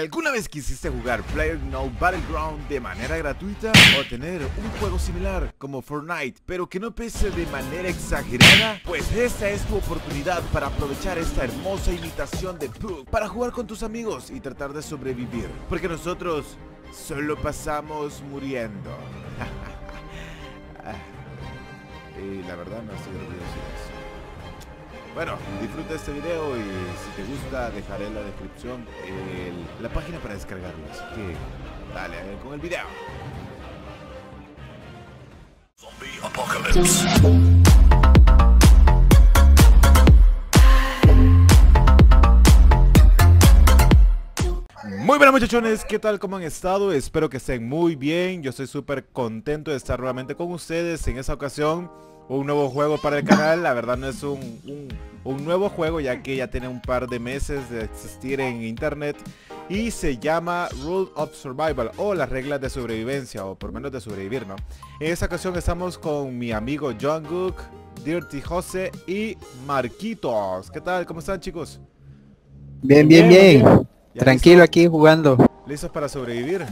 ¿Alguna vez quisiste jugar PlayerUnknown Battleground de manera gratuita o tener un juego similar como Fortnite pero que no pese de manera exagerada? Pues esta es tu oportunidad para aprovechar esta hermosa imitación de PUG para jugar con tus amigos y tratar de sobrevivir. Porque nosotros solo pasamos muriendo. y la verdad no estoy orgulloso de eso. Bueno, disfruta este video y si te gusta dejaré en la descripción el- la página para descargarlo. Así que dale a ver con el video. Muy buenas muchachones, ¿qué tal? ¿Cómo han estado? Espero que estén muy bien. Yo estoy súper contento de estar nuevamente con ustedes en esta ocasión. Un nuevo juego para el canal. La verdad no es un, un- un nuevo juego ya que ya tiene un par de meses de existir en internet. Y se llama Rule of Survival o las reglas de sobrevivencia o por menos de sobrevivir, ¿no? En esta ocasión estamos con mi amigo John Gook, Dirty Jose y Marquitos. ¿Qué tal? ¿Cómo están chicos? Bien, bien, bien. ¿Ya Tranquilo aquí jugando. listos? ¿Listos para sobrevivir?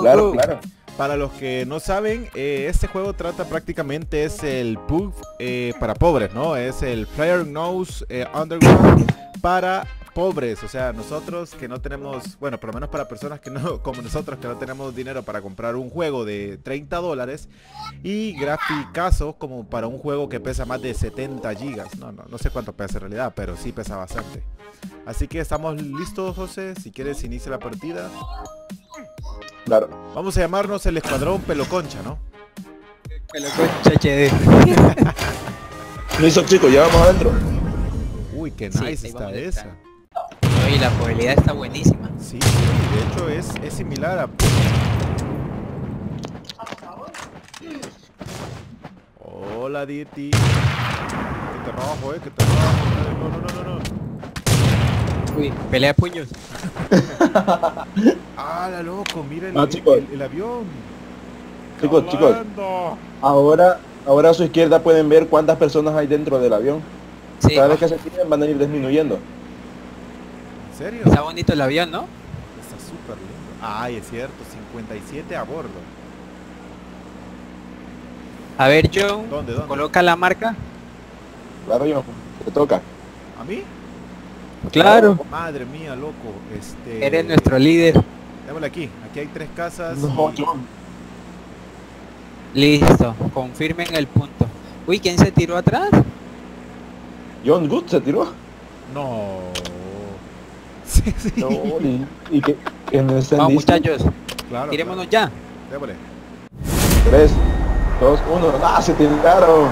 Claro, claro. Para los que no saben, eh, este juego trata prácticamente es el PUG eh, para pobres, ¿no? Es el Player Knows eh, Underground para pobres, o sea, nosotros que no tenemos, bueno, por lo menos para personas que no, como nosotros que no tenemos dinero para comprar un juego de 30 dólares y graficazos como para un juego que pesa más de 70 gigas, no, no, no sé cuánto pesa en realidad, pero sí pesa bastante. Así que estamos listos, José, si quieres inicia la partida. Claro. Vamos a llamarnos el Escuadrón Peloconcha, ¿no? HD. Listo chicos, ya vamos adentro. Uy, qué Sí, nice ahí está esa. Y la movilidad está buenísima. Sí, sí, de hecho es, es similar a... Hola, Dirty. Que te rojo, eh, que te rojo. No, no, no, no, no. Uy, pelea puños. Ah, la loco, mira el, Ah, chicos. el- el avión. Chicos, chicos. Ahora, ahora a su izquierda pueden ver cuántas personas hay dentro del avión. Sí, Cada vez que se tiren van a ir disminuyendo. ¿En serio? está bonito el avión, ¿no? Está súper lindo. Ay, es cierto, 57 a bordo. A ver, John, ¿Dónde, dónde? coloca la marca. Claro, yo. Te toca. ¿A mí? Claro. Madre mía, loco. Este... Eres nuestro líder. Démosle aquí. Aquí hay tres casas. No, y- John. Listo, confirmen el punto. Uy, ¿quién se tiró atrás? John Good se tiró. No. Sí, sí. No, y, y que, que no estén Vamos listos. muchachos, Claro. tirémonos ya. Démosle. 3, 2, 1. ¡Ah, se tiraron!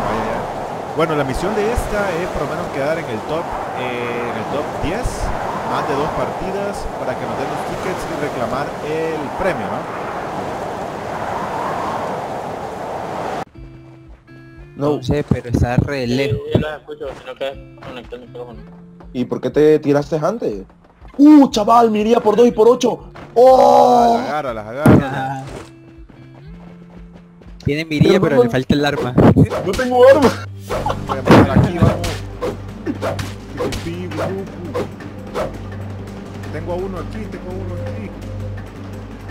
Bueno, la misión de esta es por lo menos quedar en el top, eh, en el top 10, más de dos partidas para que nos den los tickets y reclamar el premio, ¿no? No. No sé, pero está re lejos. Yo los escucho, sino que conecté el micrófono. ¿Y por qué te tiraste antes? ¡Uh, chaval! Me iría por 2 y por 8. Ah, ¡Oh! las agarra, las agarra. Tiene mirilla, Pero pero no- le falta el arma. ¡No tengo arma! Voy a poner aquí, vamos. Tengo a uno aquí, tengo a uno aquí.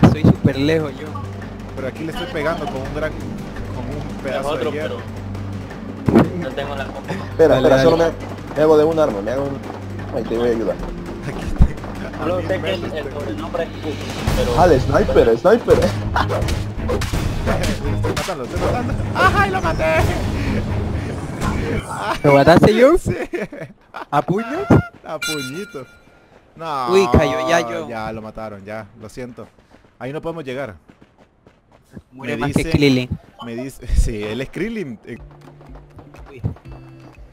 Estoy súper lejos yo. Pero aquí le estoy pegando con un gran, con un pedazo otro, de hierro. pero no tengo la compu. Espera, Dale, espera, dale. solo me, me hago de un arma, me hago un... Ahí te voy a ayudar. Aquí tengo. Solo sé que el, sobrenombre es pero Ah, el sniper, sniper. Estoy matando, estoy matando. ¡Ay, lo maté! ¿Lo mataste yo? Sí. ¿A puños? A puñitos. No. Uy, cayó ya yo. Ya lo mataron, ya. Lo siento. Ahí no podemos llegar. Muere Me más que Krillin. Me dice, sí, el es Krillin. eh, Uy.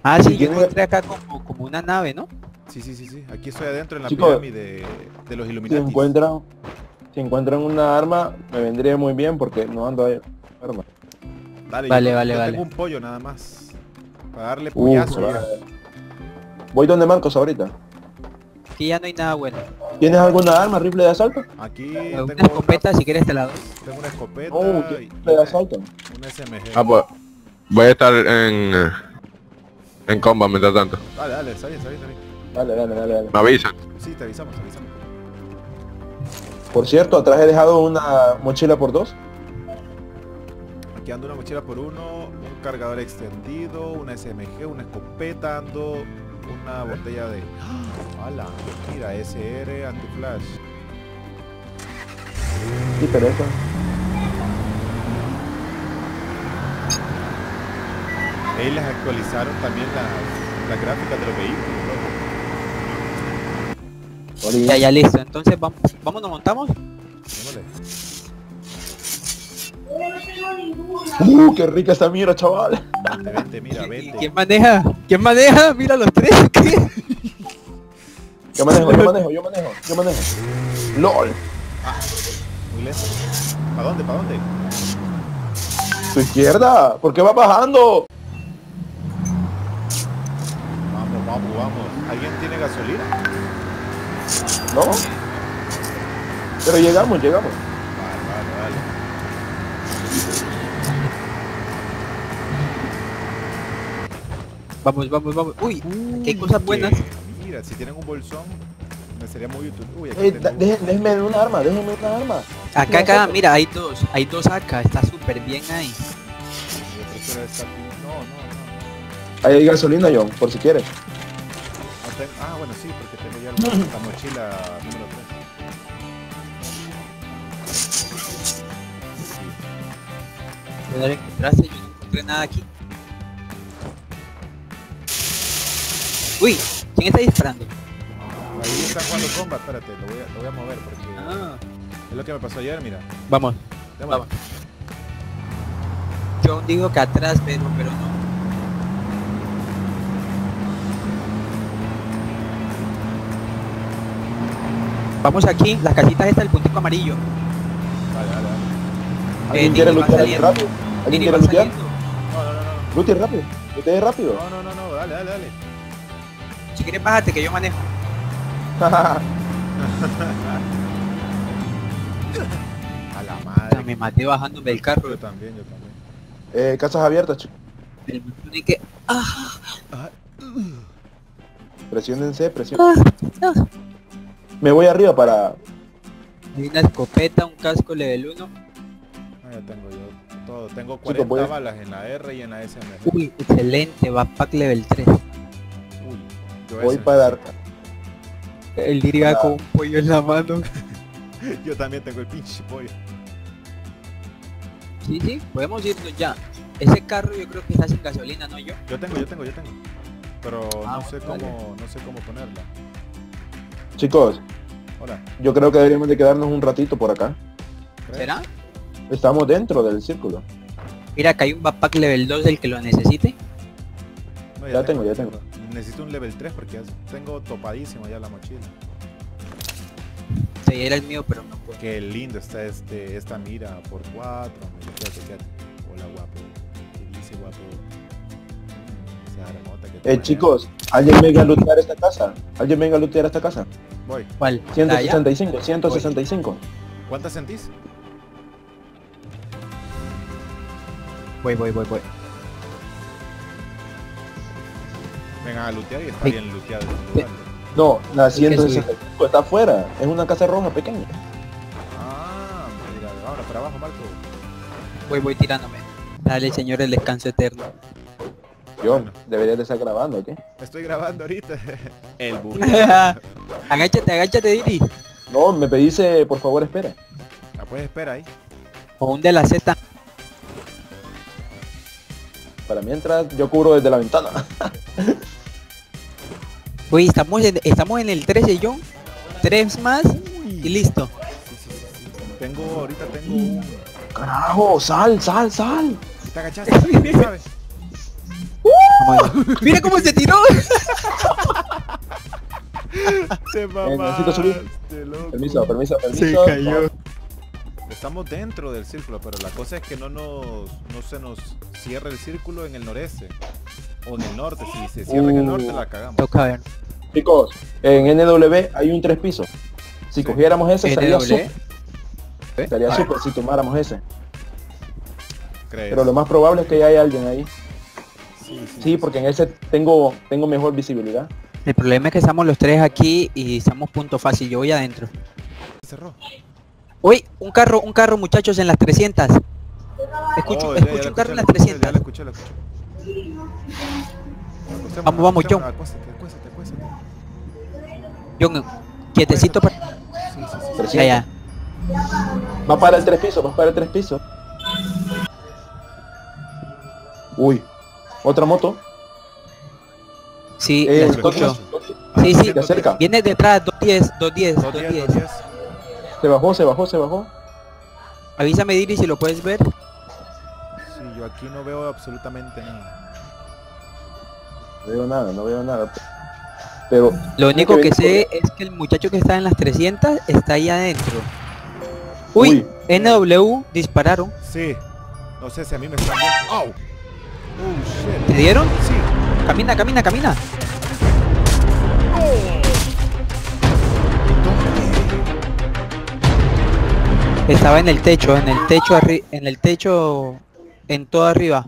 Ah, sí, yo encontré acá como, como una nave, ¿no? Sí, sí, sí, sí. Aquí estoy adentro en la Chicos, pirámide de los Si Illuminati. encuentran, si encuentran una arma, me vendría muy bien porque no ando ahí. Arma. Dale, Vale, yo- vale, yo vale. Tengo un pollo nada más. Para darle vale. Voy donde Marcos ahorita. Aquí ya no hay nada bueno. ¿Tienes alguna arma, rifle de asalto? Aquí Una tengo escopeta, si quieres te la doy. Tengo una escopeta Oh, y ¿qué rifle de asalto? un SMG. Ah, pues voy a estar en eh, en combat mientras tanto. Dale, dale, bien, está bien. Dale, dale, dale, dale. Me avisan. Sí, te avisamos, te avisamos. Por cierto, atrás he dejado una mochila por dos. Ando una mochila por uno, un cargador extendido, una SMG, una escopeta, ando una botella de... ¡Ah! ¡Hala! Mira, SR anti-flash. Sí, pero eso. Ahí les actualizaron también las, las gráficas de los vehículos. Ya, ya listo. Entonces vamos, vamos, nos montamos. Uh, qué rica esta mira, chaval. Vente, vente, mira, ¿Y vente. ¿Quién maneja? ¿Quién maneja? Mira los tres. ¿qué? Yo manejo, yo manejo, yo manejo, yo manejo. LOL. Muy lento. ¿Para dónde? ¿Para dónde? Tu izquierda. ¿Por qué va bajando? Vamos, vamos, vamos. ¿Alguien tiene gasolina? ¿No? Pero llegamos, llegamos. Vale, vale, vale. Vamos, vamos, vamos. Uy, hay cosas buenas. Mira, si tienen un bolsón, me sería muy útil. Uy, aquí Eh, déjenme un arma, déjenme una arma. Acá, acá, mira, hay dos. Hay dos acá. Está súper bien ahí. No, no, no. Ahí hay gasolina, John, por si quieres. tengo- Ah, bueno, sí, porque tengo ya la, la mochila número 3. ¿Dónde lo encontraste? Yo no encontré nada aquí. Uy, ¿quién está disparando? Ahí están jugando combat, espérate, lo voy a, lo voy a mover porque Ah, es lo que me pasó ayer, mira. vamos. Démosle. Vamos. Yo digo que atrás, pero, pero no. Vamos aquí, las casitas estas del puntico amarillo. Vale, vale, vale. ¿Alguien Eh, quiere va lootear saliendo. rápido? ¿Alguien quiere saliendo. No, no, no. Loote rápido. Rápido. No, no, no, no, dale, dale, dale. Si quieres bájate que yo manejo. A la madre. Me maté bajándome del carro. Yo también, yo también. eh, casas abiertas, chicos. El botón que... Presiónense, presionen. Me voy arriba para... Hay una escopeta, un casco level 1. Ah, ya tengo yo todo. Tengo Chicos, 40 voy a- balas en la R y en la SMG. Uy, excelente, backpack level 3. Yo Voy ese para dar... El diriga con un pollo en la mano. Yo también tengo el pinche pollo. Sí, sí, podemos irnos ya. Ese carro yo creo que está sin gasolina, ¿no yo? Yo tengo, yo tengo, yo tengo. Pero Ah, no sé vale. cómo, no sé cómo ponerla. Chicos, Hola. yo creo que deberíamos de quedarnos un ratito por acá. ¿crees? ¿Será? Estamos dentro del círculo. Mira, acá hay un backpack level 2 del que lo necesite. No, Ya tengo, ya tengo. Necesito un level 3 porque tengo topadísimo ya la mochila. Sí, era el mío, pero no puedo. Qué lindo está este, esta mira por 4. Quédate, quédate. Hola guapo. ¿Qué dice guapo? Mm, Esa remota que Eh, chicos, alguien venga a lootear esta casa. Alguien venga a lootear esta casa. Voy. ¿Cuál? ¿La allá? 165, 165. ¿Cuántas sentís? Voy, voy, voy, voy. Vengan a lootear y está Sí. bien looteado. No, la que subir. 165 está afuera. Es una casa roja pequeña. Ah, mira, ahora para abajo, Marco. Voy, voy tirándome. Dale, señor, el descanso eterno. Yo, deberías de estar grabando, ¿qué? Estoy grabando ahorita. el bug. agáchate, agáchate, Diri. No, me pediste, por favor, espera. Ah, pues espera ahí. O un de la Z. Para mientras, yo cubro desde la ventana. Uy, estamos en, estamos en el 13, John. Tres más y listo. Sí, sí, sí, sí. Tengo, ahorita tengo un... Carajo, sal, sal, sal. Si te agachaste, ¿sabes? Vamos. Mira cómo se tiró. Te necesito subir. loco. Permiso, permiso, permiso. Estamos dentro del círculo, pero la cosa es que no nos, no se nos cierra el círculo en el noreste o en el norte. Si se cierra en el norte, la cagamos. Toca ver. Chicos, en NW hay un tres pisos. Si Sí. cogiéramos ese, estaría NW. súper. Estaría súper si tomáramos ese. ¿Crees? Pero lo más probable es que ya haya alguien ahí. Sí, sí, Sí, porque en ese tengo, tengo mejor visibilidad. El problema es que estamos los tres aquí y estamos punto fácil. Yo voy adentro. cerró. Uy, un carro, un carro, muchachos, en las 300. Escucho, Oh, ya- ya escucho un carro en las escuché, Ya 300. lo escuché, lo escuché. Acostémonos, Vamos, vamos, John. John, quietecito para... Sí, sí, sí, sí. 300. Ya, ya. Va para el tres pisos, va para el tres pisos. Uy, otra moto. Sí, Eh, la el escucho. Sí, sí. se acerca. Viene detrás, 210, 210, 210, 210. 210. Se bajó, se bajó, se bajó. Avísame, Diri, si lo puedes ver. Sí, yo aquí no veo absolutamente nada. No veo nada, no veo nada. Pero Lo único que sé es que el muchacho que está en las 300 está ahí adentro. Uy, Uy. NW dispararon. Sí. No sé si a mí me están. Oh, ¿Te dieron? Sí. Camina, camina, camina. Estaba en el techo, en el techo arri en el techo en todo arriba.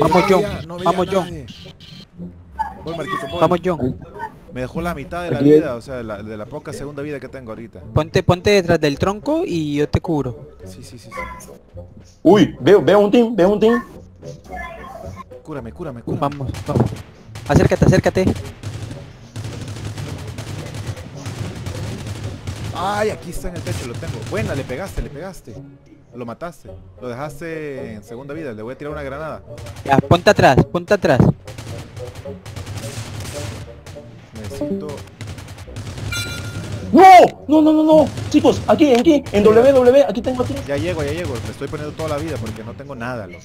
Vamos John, no vamos John, nadie. Voy, Marquito, voy. vamos John. Me dejó la mitad de la Aquí- vida, o sea, de la, de la poca segunda vida que tengo ahorita. Ponte, ponte detrás del tronco y yo te cubro. Sí, sí, sí. sí. Uy, veo, veo un team, veo un team. Cúrame, cúrame, cúrame. Vamos, vamos. Acércate, acércate. Ay, aquí está en el techo, lo tengo. Buena, le pegaste, le pegaste. Lo mataste. Lo dejaste en segunda vida. Le voy a tirar una granada. Ya, ponte atrás, ponte atrás. Necesito... ¡No! No, no, no, no. Chicos, aquí, aquí, en WW, aquí tengo aquí. Ya llego, ya llego. Me estoy poniendo toda la vida porque no tengo nada, loco.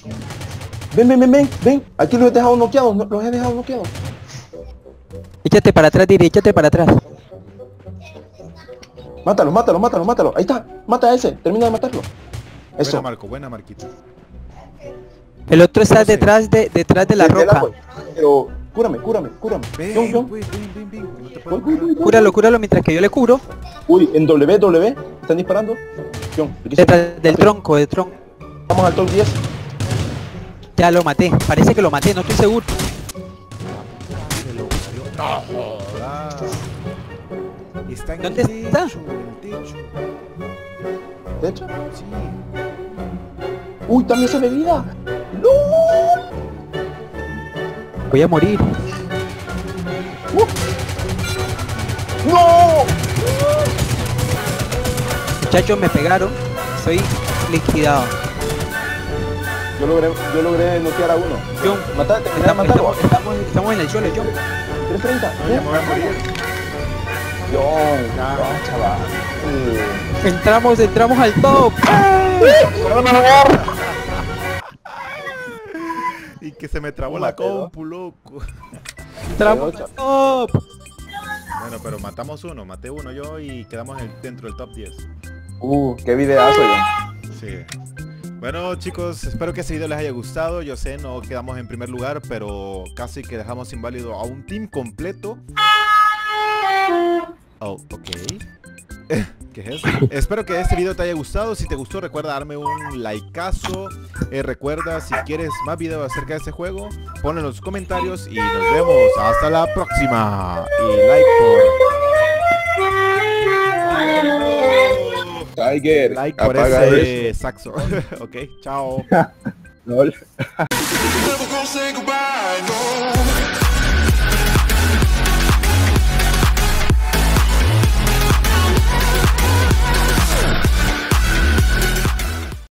Ven, ven, ven, ven, ven. Aquí los he dejado noqueados, no- los he dejado noqueados. Échate para atrás, Diri, échate para atrás. Mátalo, mátalo, mátalo, mátalo. Ahí está. Mata a ese. Termina de matarlo. Eso. Buena, Marco, buena, Marquito. El otro está No sé. detrás de detrás de la Desde roca. Pero cúrame, cúrame, cúrame. Ven, John, John. pues, ven, ven, ven. No te Voy, puedo voy, voy, curar. voy. Cúralo, cúralo mientras que yo le cubro. Uy, en WW están disparando. John, Detrás del tronco, del tronco. Vamos al top 10. Ya lo maté. Parece que lo maté, no estoy seguro. Se lo salió. No jodas. Está en ¿Dónde el está? techo, en el techo. De hecho. Sí. Uy, también se bebida. ¡No! Voy a morir. ¡No! Muchachos, me pegaron. Soy liquidado. Yo logré, yo logré noquear a uno. John, de estamos, estamos, estamos, estamos en el suelo, John. 330. No, ya me voy a morir. John, ya, chaval. Eh, Entramos, entramos al top. Y que se me trabó la compu, loco. Top. Bueno, pero matamos uno, maté uno yo y quedamos en- dentro del top 10. Uh, qué videazo. Sí. Bueno chicos, espero que este video les haya gustado. Yo sé, no quedamos en primer lugar, pero casi que dejamos inválido a un team completo. Oh, ok. ¿Qué es eso? Espero que este video te haya gustado. Si te gustó, recuerda darme un likeazo. Eh, recuerda, si quieres más videos acerca de este juego, ponlo en los comentarios y nos vemos. Hasta la próxima. Y like por... Tiger. Like por apaga ese saxo. ok, chao.